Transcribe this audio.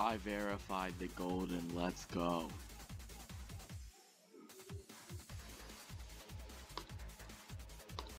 I verified the golden let's go.